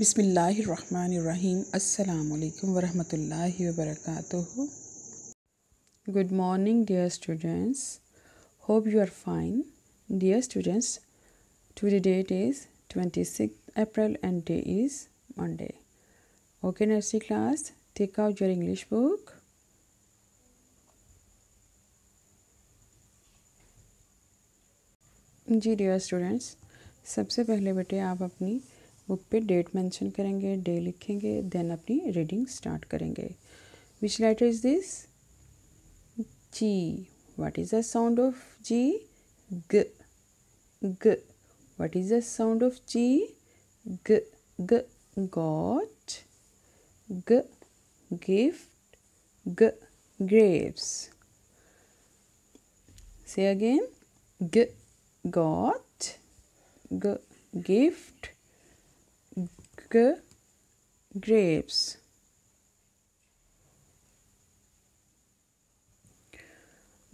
बिसमीम्समैक्म वरहल वरक good morning dear students hope you are fine dear students today date is twenty six April and day is Monday okay nursery class take out your English book ji dear students सबसे पहले बेटे, आप अपनी book पे date mention करेंगे, day लिखेंगे, then अपनी reading start करेंगे। Which letter is this G what is the sound of G ग ग what is the sound of G ग ग गॉट ग गिफ्ट ग grapes. Say again. G. Got. G. Gift. Grapes.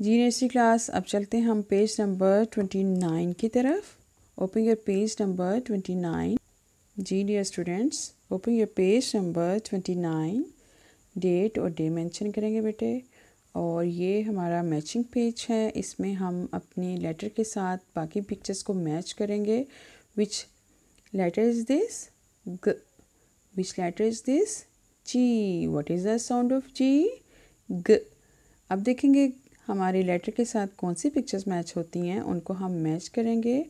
G nursery class अब चलते हैं हम पेज नंबर ट्वेंटी नाइन की तरफ़. Open your page number twenty nine ji dear students open your page number twenty nine date और day mention करेंगे बेटे. और ये हमारा मैचिंग पेज है. इसमें हम अपने लेटर के साथ बाकी पिक्चर्स को मैच करेंगे. Which letter is this G. Which letter is this? G. What is the sound of G? G. अब देखेंगे हमारे लेटर के साथ कौन सी पिक्चर्स मैच होती हैं, उनको हम मैच करेंगे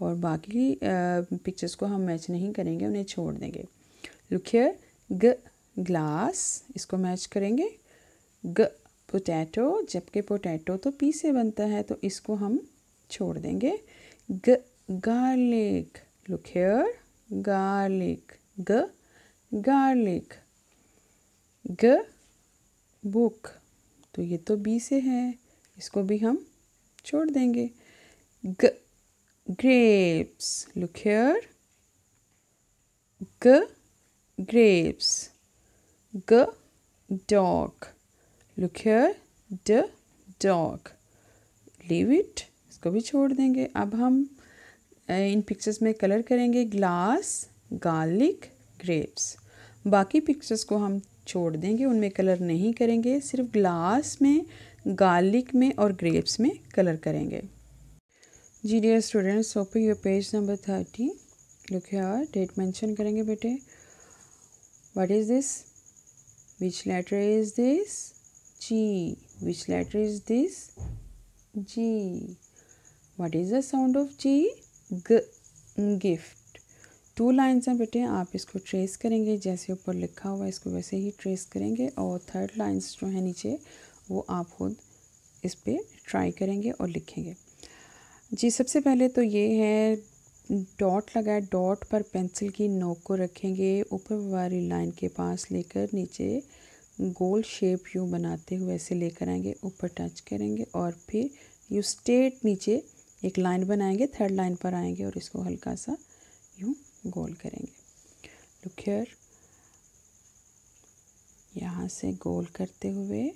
और बाकी पिक्चर्स को हम मैच नहीं करेंगे, उन्हें छोड़ देंगे लुक ग ग्लास इसको मैच करेंगे ग पोटैटो जबकि पोटैटो तो पी से बनता है तो इसको हम छोड़ देंगे ग garlic look here garlic g garlic g book तो ये तो बी से है इसको भी हम छोड़ देंगे ग grapes look here g grapes g dog look here d dog leave it इसको भी छोड़ देंगे अब हम इन पिक्चर्स में कलर करेंगे ग्लास गार्लिक ग्रेप्स बाकी पिक्चर्स को हम छोड़ देंगे, उनमें कलर नहीं करेंगे, सिर्फ़ ग्लास में गार्लिक में और ग्रेप्स में कलर करेंगे. जी dear students open your page number thirty look यार डेट मेंशन करेंगे बेटे. What is this which letter is this G which letter is this G what is the sound of G ग gift two lines हैं बेटे, आप इसको trace करेंगे, जैसे ऊपर लिखा हुआ है, इसको वैसे ही ट्रेस करेंगे और थर्ड लाइन्स जो है नीचे, वो आप खुद इस पर ट्राई करेंगे और लिखेंगे। जी, सबसे पहले तो ये है डॉट लगा डॉट पर पेंसिल की नोक को रखेंगे, ऊपर वाली लाइन के पास लेकर नीचे गोल शेप यूँ बनाते हुए ऐसे लेकर आएँगे, ऊपर टच करेंगे और फिर यू स्टेट नीचे एक लाइन बनाएँगे थर्ड लाइन पर आएँगे और इसको हल्का सा यूँ गोल करेंगे। लुक हियर यहाँ से गोल करते हुए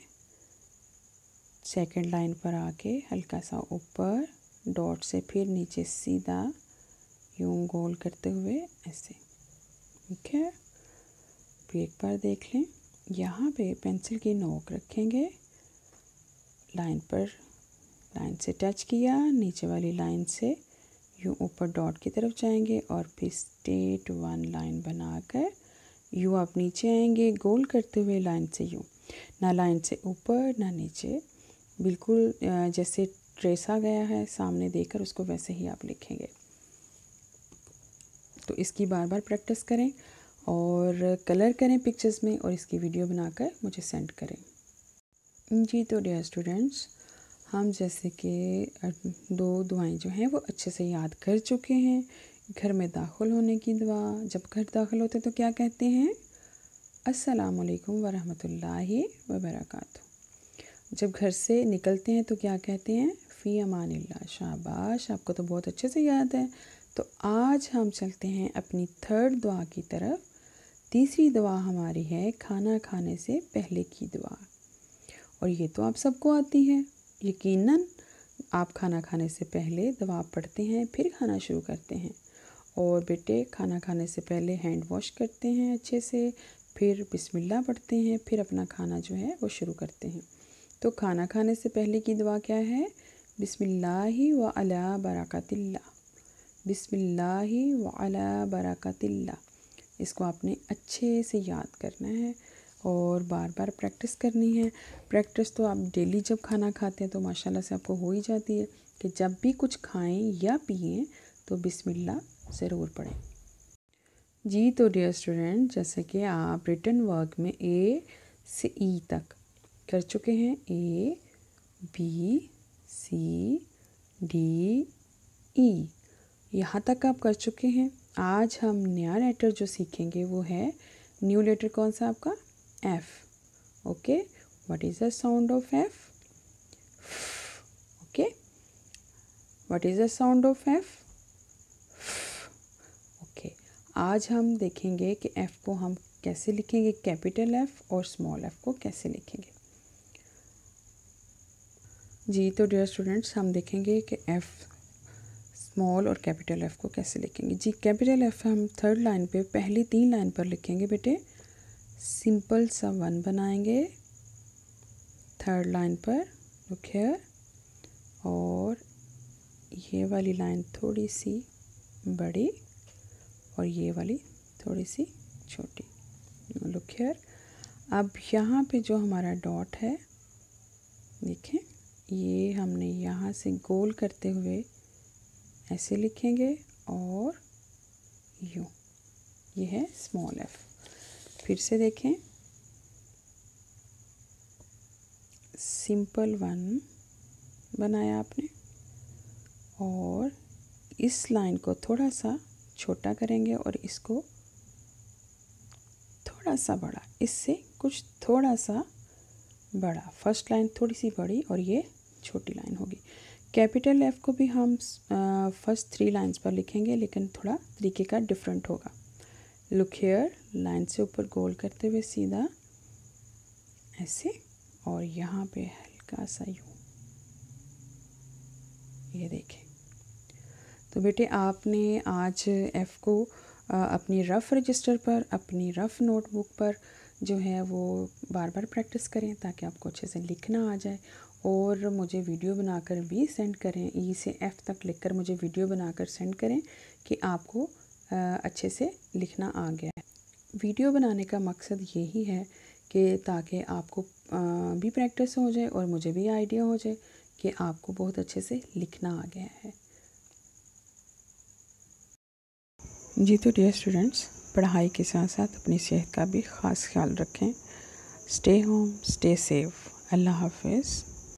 सेकंड लाइन पर आके हल्का सा ऊपर डॉट से फिर नीचे सीधा यूँ गोल करते हुए ऐसे। ठीक है फिर एक बार देख लें। यहाँ पे पेंसिल की नोक रखेंगे। लाइन पर लाइन से टच किया, नीचे वाली लाइन से यूँ ऊपर डॉट की तरफ़ जाएँगे और फिर स्टेट वन लाइन बनाकर यूँ आप नीचे आएँगे, गोल करते हुए लाइन से यूँ। ना लाइन से ऊपर, ना नीचे। बिल्कुल जैसे ट्रेसा गया है, सामने देखकर उसको वैसे ही आप लिखेंगे। तो इसकी बार बार प्रैक्टिस करें और कलर करें पिक्चर्स में और इसकी वीडियो बनाकर मुझे सेंड करें। जी तो डियर स्टूडेंट्स हम जैसे कि दो दुआएँ जो हैं वो अच्छे से याद कर चुके हैं। घर में दाखिल होने की दुआ, जब घर दाखिल होते तो क्या कहते हैं? असलकम वरहमतुल्लाहि वबरकatuh जब घर से निकलते हैं तो क्या कहते हैं? फ़ी अमान शाबाश, आपको तो बहुत अच्छे से याद है। तो आज हम चलते हैं अपनी थर्ड दुआ की तरफ़। तीसरी दुआ हमारी है, खाना खाने से पहले की दुआ। और ये तो आप सबको आती है। यकीनन आप खाना खाने से पहले दवा पढ़ते हैं, फिर खाना शुरू करते हैं। और बेटे, खाना खाने से पहले हैंड वॉश करते हैं अच्छे से, फिर बिस्मिल्लाह पढ़ते हैं, फिर अपना खाना जो है वो शुरू करते हैं। तो खाना खाने से पहले की दुआ क्या है? बिस्मिल्लाहि व अला बरकतिल्ला बिस्मिल्लाहि व अला बरकतिल्ला इसको आपने अच्छे से याद करना है। और बार बार प्रैक्टिस करनी है। प्रैक्टिस तो आप डेली जब खाना खाते हैं तो माशाल्लाह से आपको हो ही जाती है कि जब भी कुछ खाएँ या पिए तो बिस्मिल्लाह ज़रूर पढ़ें। जी तो डियर स्टूडेंट जैसे कि आप रिटर्न वर्क में ए से ई e तक कर चुके हैं। A B C D E यहाँ तक आप कर चुके हैं। आज हम नया लेटर जो सीखेंगे वो है न्यू लेटर कौन सा आपका? F okay what is the sound of F okay what is the sound of F okay आज हम देखेंगे कि एफ़ को हम कैसे लिखेंगे, कैपिटल एफ़ और स्मॉल एफ़ को कैसे लिखेंगे। जी तो डियर स्टूडेंट्स हम देखेंगे कि एफ़ स्मॉल और कैपिटल एफ़ को कैसे लिखेंगे। जी कैपिटल एफ़ हम थर्ड लाइन पे, पहली तीन लाइन पर लिखेंगे बेटे। सिंपल सा वन बनाएँगे। थर्ड लाइन पर लुक हेयर और ये वाली लाइन थोड़ी सी बड़ी और ये वाली थोड़ी सी छोटी। लुक हेयर अब यहाँ पे जो हमारा डॉट है, देखें, ये हमने यहाँ से गोल करते हुए ऐसे लिखेंगे और यू, ये है स्मॉल एफ़ फिर से देखें। सिंपल वन बनाया आपने। और इस लाइन को थोड़ा सा छोटा करेंगे और इसको थोड़ा सा बड़ा। इससे कुछ थोड़ा सा बड़ा। फ़र्स्ट लाइन थोड़ी सी बड़ी और ये छोटी लाइन होगी। कैपिटल एफ़ को भी हम फ़र्स्ट थ्री लाइंस पर लिखेंगे, लेकिन थोड़ा तरीके का डिफरेंट होगा। लुक हेयर लाइन से ऊपर गोल करते हुए सीधा, ऐसे, और यहाँ पे हल्का सा यू। ये देखें। तो बेटे, आपने आज एफ़ को अपनी रफ़ रजिस्टर पर, अपनी रफ़ नोटबुक पर जो है वो बार बार प्रैक्टिस करें ताकि आपको अच्छे से लिखना आ जाए। और मुझे वीडियो बनाकर भी सेंड करें। ई से एफ़ तक लिखकर मुझे वीडियो बनाकर सेंड करें कि आपको अच्छे से लिखना आ गया है। वीडियो बनाने का मकसद यही है कि ताकि आपको भी प्रैक्टिस हो जाए और मुझे भी आइडिया हो जाए कि आपको बहुत अच्छे से लिखना आ गया है। जी तो डियर स्टूडेंट्स पढ़ाई के साथ साथ अपनी सेहत का भी ख़ास ख्याल रखें। स्टे होम स्टे सेफ़ अल्लाह हाफिज़।